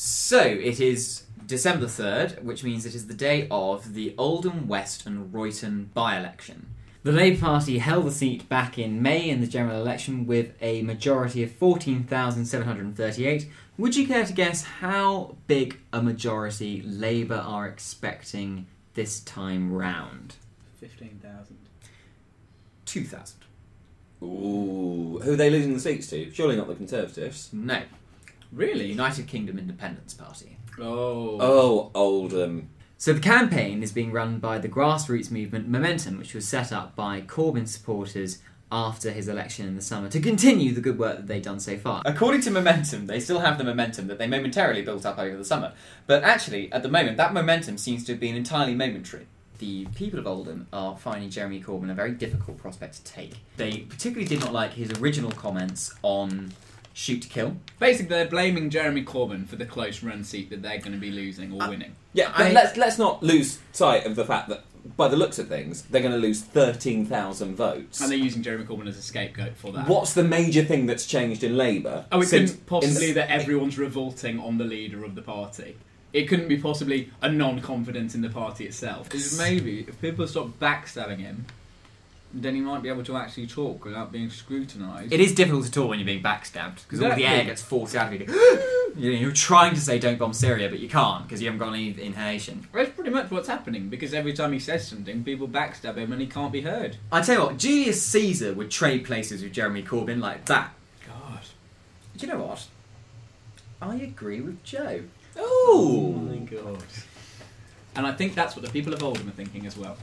So it is December 3rd, which means it is the day of the Oldham West and Royton by election. The Labour Party held the seat back in May in the general election with a majority of 14,738. Would you care to guess how big a majority Labour are expecting this time round? 15,000. 2,000. Ooh, who are they losing the seats to? Surely not the Conservatives. No. Really? United Kingdom Independence Party. Oh. Oh, Oldham. So the campaign is being run by the grassroots movement Momentum, which was set up by Corbyn supporters after his election in the summer to continue the good work that they've done so far. According to Momentum, they still have the momentum that they momentarily built up over the summer. But actually, at the moment, that momentum seems to have been entirely momentary. The people of Oldham are finding Jeremy Corbyn a very difficult prospect to take. They particularly did not like his original comments on shoot to kill. Basically, they're blaming Jeremy Corbyn for the close run seat that they're going to be losing or Uh, winning. Yeah, but I- let's let's not lose sight of the fact that by the looks of things, they're going to lose thirteen thousand votes. And they're using Jeremy Corbyn as a scapegoat for that. What's the major thing that's changed in Labour? Oh, it since- couldn't possibly in- that everyone's revolting on the leader of the party. It couldn't be possibly a non-confidence in the party itself. Is maybe if people stop backstabbing him, then he might be able to actually talk without being scrutinised. It is difficult to talk when you're being backstabbed because all the air gets forced out of you. You know, You're trying to say "Don't bomb Syria," but you can't because you haven't got any inhalation. That's pretty much what's happening because every time he says something, people backstab him and he can't be heard. I tell you what, Julius Caesar would trade places with Jeremy Corbyn like that. God. Do you know what? I agree with Joe. Oh, oh my god. And I think that's what the people of Oldham are thinking as well.